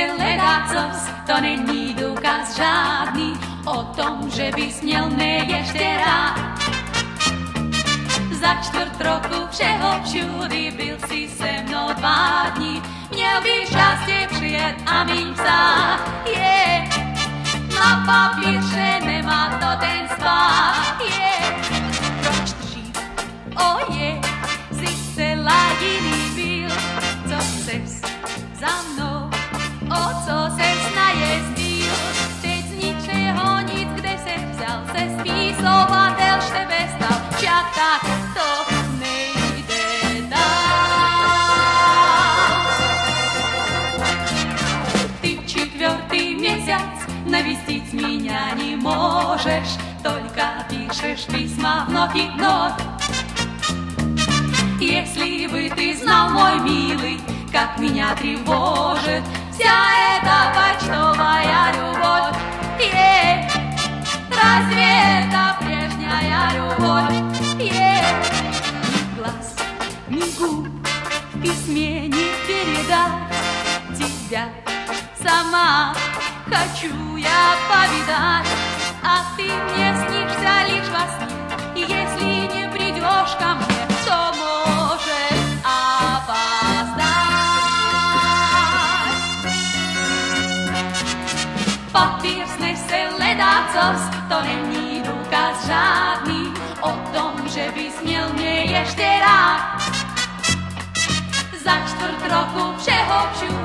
se ledacos, to není důkaz žádný o tom, že bys měl mě ještě rád. Za čtvrt roku všeho všudy byl si se mnou dva dní, měl by šťastě přijet a mít psát. Je, na papíře nemá to ten spát. Je, proč dřív, o je, si se ladiny byl, co ses za меня не можешь, только пишешь письма вновь и вновь. Если бы ты знал, мой милый, как меня тревожит вся эта почтовая любовь. Е, разве это прежняя любовь? Е, ни глаз, ни губ в письме не передать тебя сама хочу я повидать, а ты мне снишься лишь во сне, и если не придешь ко мне, то можешь опоздать. Papír snese ledacos, to není důkaz žádný o tom, že bys měl mě ještě rád. Za čtvrt roku všeho všude